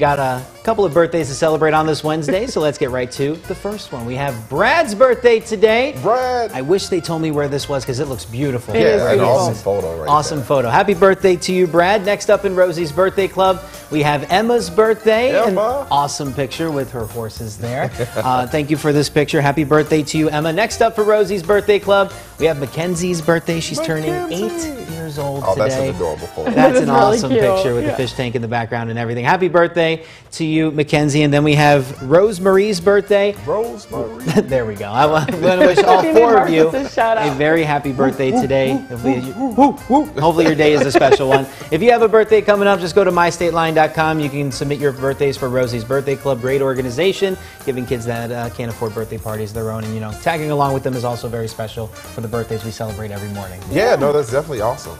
Got a couple of birthdays to celebrate on this Wednesday, so let's get right to the first one. We have Brad's birthday today. Brad. I wish they told me where this was because it looks beautiful. It is yeah, an beautiful. awesome photo right Awesome there. photo. Happy birthday to you, Brad. Next up in Rosie's birthday club, we have Emma's birthday. An Emma. awesome picture with her horses there. uh, thank you for this picture. Happy birthday to you, Emma. Next up for Rosie's birthday club, we have McKenzie's birthday. She's turning eight years old Oh, today. that's an adorable photo. That's It's an really awesome cute. picture with the fish tank in the background and everything. Happy birthday to you, McKenzie. And then we have RoseMarie's birthday. Rosemary. there we go. I want to wish all four of you a very happy birthday today. Hopefully, hopefully your day is a special one. If you have a birthday coming up, just go to mystateline.com. You can submit your birthdays for Rosie's Birthday Club. Great organization, giving kids that uh, can't afford birthday parties their own. And, you know, tagging along with them is also very special for the birthdays we celebrate every morning. Yeah, no, that's definitely awesome.